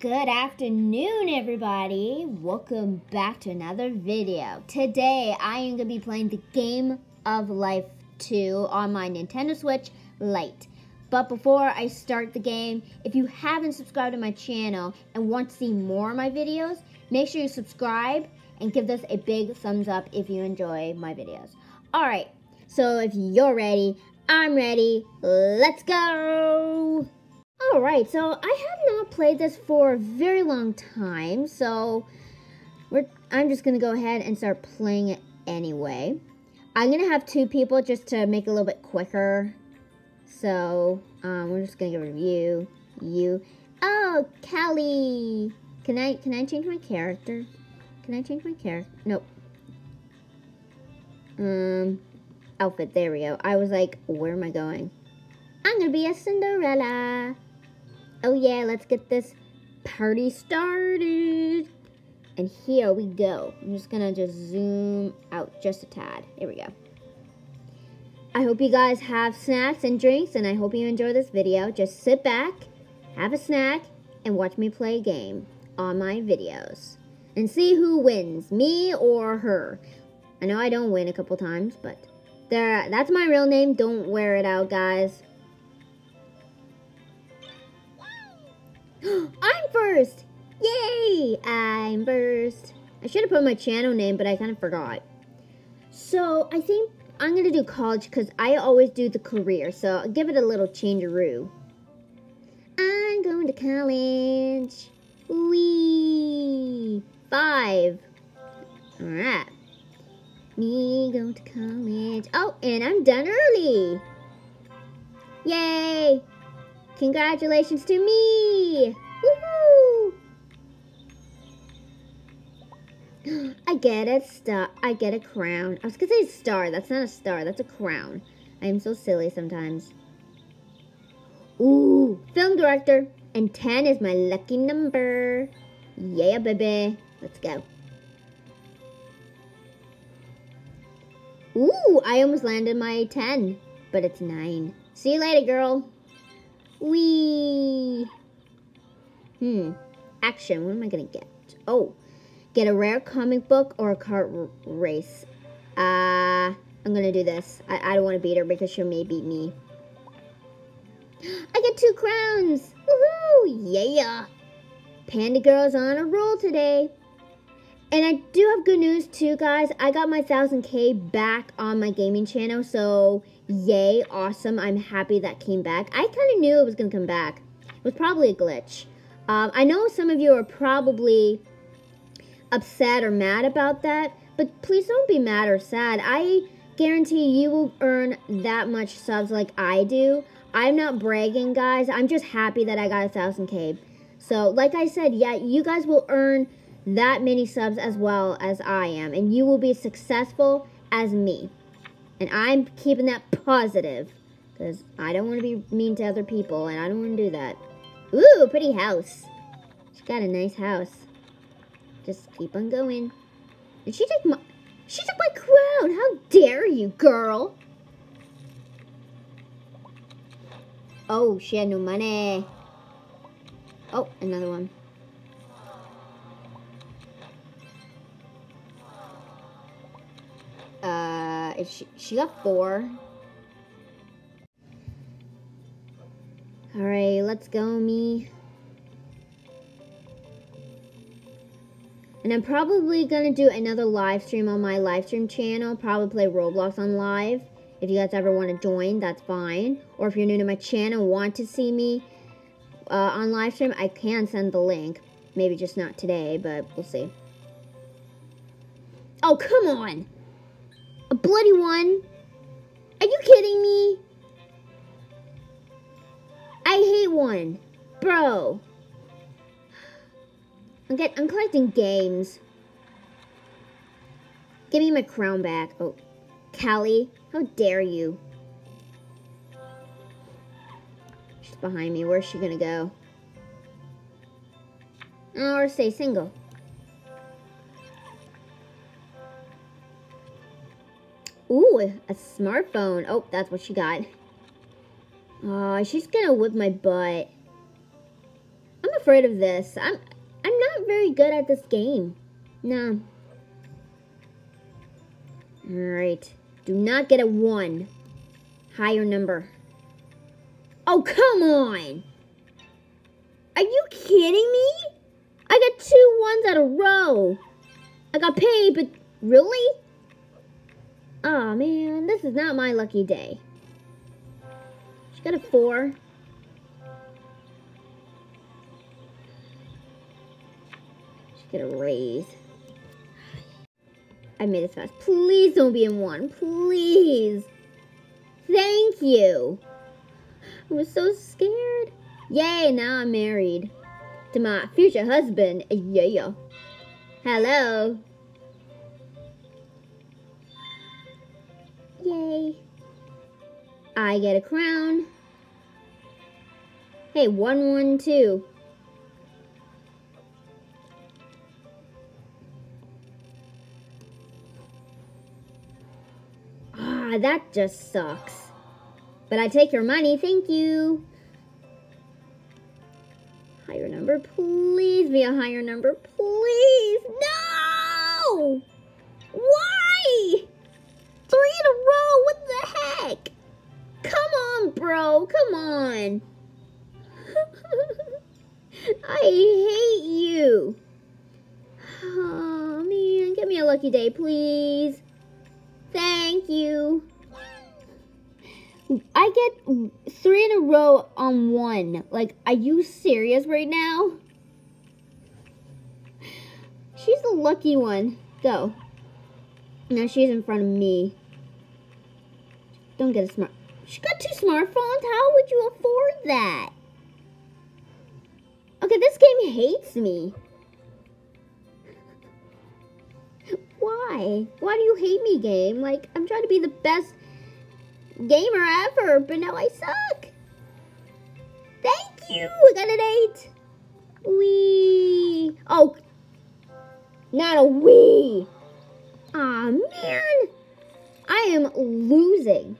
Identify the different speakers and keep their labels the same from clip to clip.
Speaker 1: Good afternoon, everybody. Welcome back to another video. Today, I am going to be playing the Game of Life 2 on my Nintendo Switch Lite. But before I start the game, if you haven't subscribed to my channel and want to see more of my videos, make sure you subscribe and give this a big thumbs up if you enjoy my videos. Alright, so if you're ready, I'm ready. Let's go! Alright, so I have not played this for a very long time, so I'm just going to go ahead and start playing it anyway. I'm going to have two people just to make it a little bit quicker. So, um, we're just going to give review. You. Oh, Callie! Can I, can I change my character? Can I change my character? Nope. Um, outfit, there we go. I was like, where am I going? I'm going to be a Cinderella. Oh yeah, let's get this party started. And here we go. I'm just gonna just zoom out just a tad. Here we go. I hope you guys have snacks and drinks and I hope you enjoy this video. Just sit back, have a snack, and watch me play a game on my videos. And see who wins, me or her. I know I don't win a couple times, but there that's my real name. Don't wear it out, guys. I'm first! Yay! I'm first. I should have put my channel name, but I kind of forgot. So, I think I'm going to do college because I always do the career. So, I'll give it a little changeroo. I'm going to college. Wee! Five. Alright. Me going to college. Oh, and I'm done early. Yay! Congratulations to me! Woohoo! I get a star. I get a crown. I was gonna say star. That's not a star. That's a crown. I am so silly sometimes. Ooh, film director. And 10 is my lucky number. Yeah, baby. Let's go. Ooh, I almost landed my 10. But it's 9. See you later, girl. Wee. Hmm. Action. What am I going to get? Oh. Get a rare comic book or a kart race. Uh, I'm going to do this. I, I don't want to beat her because she may beat me. I get two crowns. Woohoo. Yeah. Panda Girl's on a roll today. And I do have good news too, guys. I got my 1000k back on my gaming channel, so yay, awesome. I'm happy that came back. I kind of knew it was going to come back. It was probably a glitch. Um, I know some of you are probably upset or mad about that, but please don't be mad or sad. I guarantee you will earn that much subs like I do. I'm not bragging, guys. I'm just happy that I got a 1000k. So, like I said, yeah, you guys will earn that many subs as well as I am, and you will be successful as me. And I'm keeping that positive because I don't want to be mean to other people, and I don't want to do that. Ooh, pretty house. She's got a nice house. Just keep on going. Did she take my... She took my crown! How dare you, girl! Oh, she had no money. Oh, another one. Uh, she, she got four. Alright, let's go, me. And I'm probably going to do another live stream on my live stream channel. Probably play Roblox on live. If you guys ever want to join, that's fine. Or if you're new to my channel want to see me uh, on live stream, I can send the link. Maybe just not today, but we'll see. Oh, come on! A bloody one? Are you kidding me? I hate one. Bro. I'm, I'm collecting games. Give me my crown back. Oh, Callie, how dare you? She's behind me. Where's she gonna go? Oh, or stay single. Ooh, a smartphone. Oh, that's what she got. Oh, she's gonna whip my butt. I'm afraid of this. I'm I'm not very good at this game. No. Alright. Do not get a one. Higher number. Oh, come on! Are you kidding me? I got two ones at a row. I got paid, but really? Oh man, this is not my lucky day. She got a four. She got a raise. I made this fast. Please don't be in one. Please. Thank you. I was so scared. Yay, now I'm married to my future husband. Yeah. Hello. I get a crown. Hey, one, one, two. Ah, that just sucks. But I take your money, thank you. Higher number, please be a higher number, please. No! Lucky day, please. Thank you. I get three in a row on one. Like, are you serious right now? She's the lucky one. Go. Now she's in front of me. Don't get a smart. She got two smartphones? How would you afford that? Okay, this game hates me. Why? Why do you hate me, game? Like, I'm trying to be the best gamer ever, but now I suck. Thank you. I got an eight. Wee. Oh, not a wee. Aw, man. I am losing.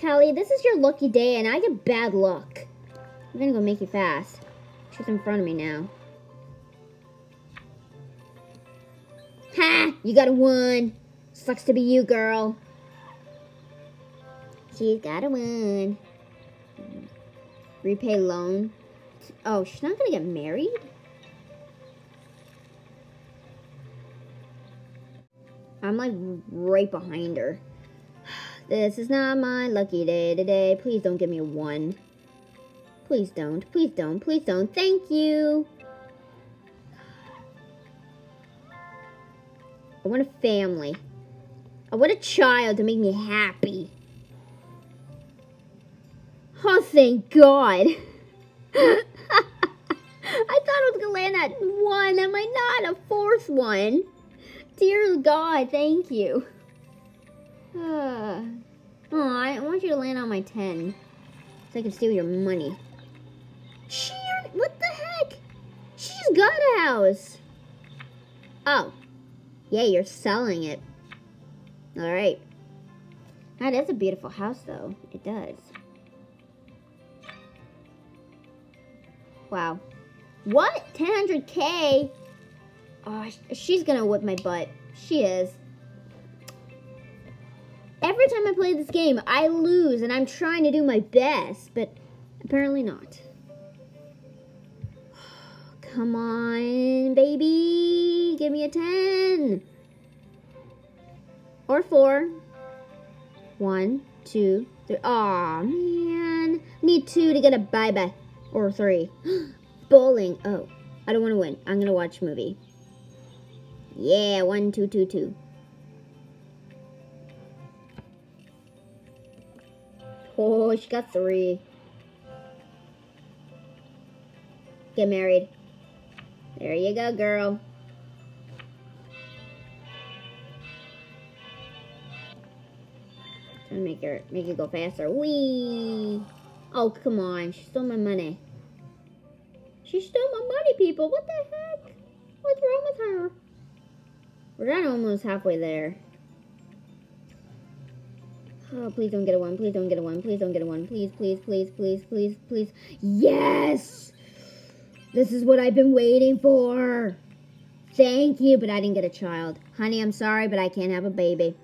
Speaker 1: Callie, this is your lucky day, and I get bad luck. I'm gonna go make you fast. She's in front of me now. Ha! You got a one. Sucks to be you, girl. She's got a one. Repay loan. Oh, she's not gonna get married? I'm like right behind her. This is not my lucky day today. Please don't give me a one. Please don't. Please don't. Please don't. Thank you. I want a family. I want a child to make me happy. Oh, thank God. I thought I was going to land at one. Am I not? A fourth one. Dear God, thank you. Uh, oh, I want you to land on my 10. So I can steal your money. Cheer! What the heck? She's got a house. Oh. Yeah, you're selling it. Alright. That is a beautiful house, though. It does. Wow. What? 1000k? Oh, she's gonna whip my butt. She is. Every time I play this game, I lose, and I'm trying to do my best, but apparently not. Come on, baby. Give me a 10. Or 4. One, two, three. Aw, man. Need two to get a bye-bye. Or three. Bowling. Oh, I don't want to win. I'm going to watch movie. Yeah, one, two, two, two. Oh, she got three. Get married. There you go, girl. Trying to make her make it go faster. Wee! Oh, come on. She stole my money. She stole my money, people. What the heck? What's wrong with her? We're not almost halfway there. Oh, please don't get a one. Please don't get a one. Please don't get a one. Please, please, please, please, please, please. Yes! This is what I've been waiting for. Thank you, but I didn't get a child. Honey, I'm sorry, but I can't have a baby.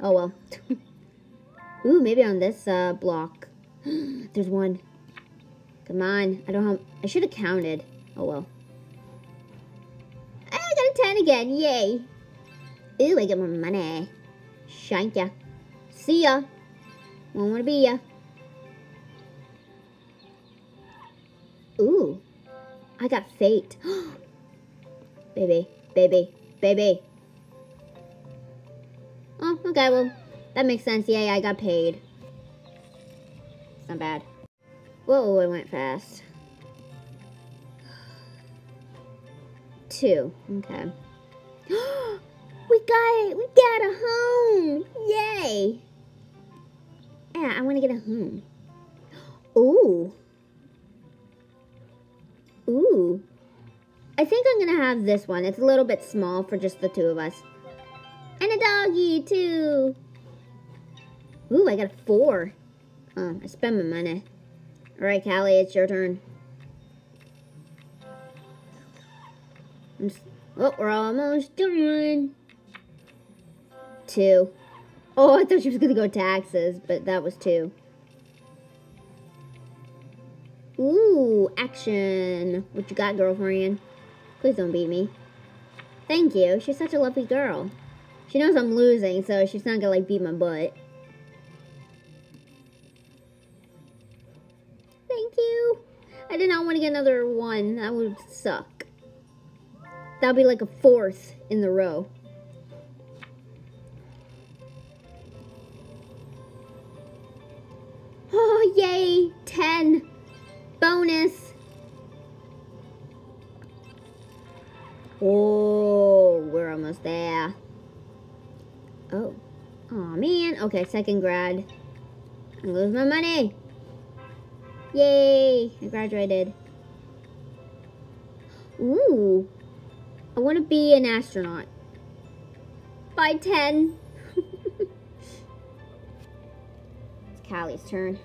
Speaker 1: Oh, well. Ooh, maybe on this uh, block. There's one. Come on. I don't have... I should have counted. Oh, well. I got a 10 again. Yay. Ooh, I get more money. Shank ya. See ya. Won't wanna be ya. Ooh. I got fate. baby, baby, baby. Oh, okay, well, that makes sense. Yay, I got paid. It's not bad. Whoa, I went fast. Two. Okay. we got it! We got a home! Yay! Yeah, I want to get a home. Ooh. Ooh. I think I'm going to have this one. It's a little bit small for just the two of us. And a doggy, too. Ooh, I got a four. Oh, I spent my money. All right, Callie, it's your turn. Just, oh, we're almost done. Two. Oh, I thought she was going to go taxes, but that was two. Ooh, action. What you got, girlfriend? Please don't beat me. Thank you. She's such a lovely girl. She knows I'm losing, so she's not gonna, like, beat my butt. Thank you. I did not want to get another one. That would suck. That would be like a fourth in the row. Oh, yay! 10. Bonus. Oh, we're almost there. Oh. oh man. Okay, second grad. I lose my money. Yay! I graduated. Ooh. I want to be an astronaut. By 10. it's Callie's turn.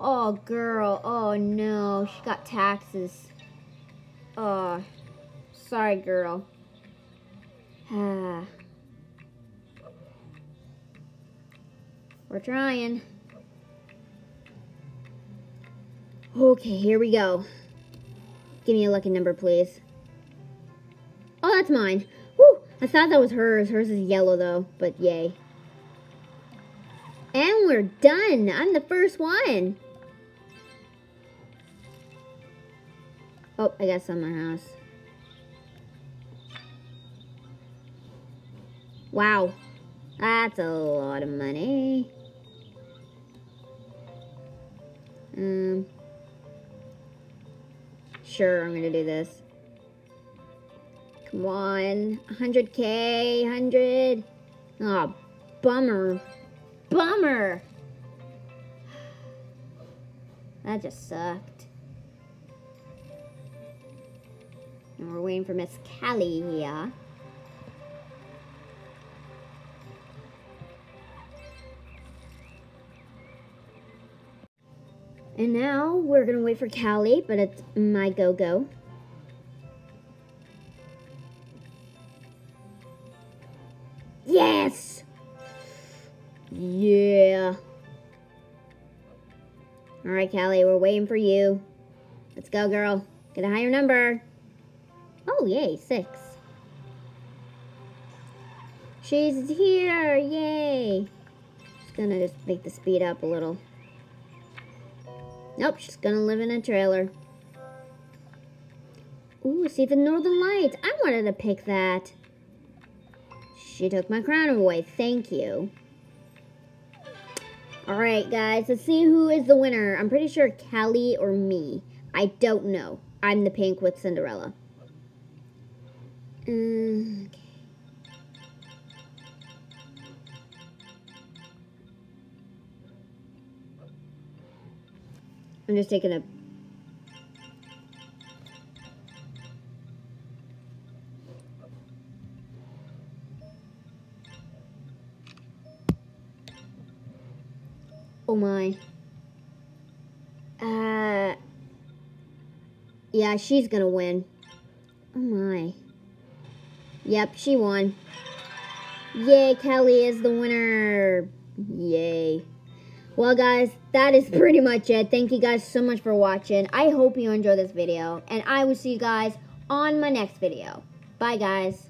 Speaker 1: Oh, girl. Oh, no. She got taxes. Oh, sorry, girl. Ah. We're trying. Okay, here we go. Give me a lucky number, please. Oh, that's mine. Woo! I thought that was hers. Hers is yellow, though, but yay. And we're done. I'm the first one. Oh, I got some in my house. Wow. That's a lot of money. Um, sure, I'm gonna do this. Come on, 100k, 100. Oh, bummer. Bummer. That just sucked. And we're waiting for Miss Callie here. And now we're to wait for Callie, but it's my go-go. Yes! Yeah. All right, Callie, we're waiting for you. Let's go, girl. Get a higher number. Oh, yay, six. She's here, yay. Just gonna just make the speed up a little. Nope, she's gonna live in a trailer. Ooh, see the Northern Lights. I wanted to pick that. She took my crown away. Thank you. Alright, guys. Let's see who is the winner. I'm pretty sure Callie or me. I don't know. I'm the pink with Cinderella. Mm. I'm just taking a Oh my. Uh, yeah, she's gonna win. Oh my. Yep, she won. Yay, Callie is the winner. Yay. Well, guys, that is pretty much it. Thank you guys so much for watching. I hope you enjoyed this video, and I will see you guys on my next video. Bye, guys.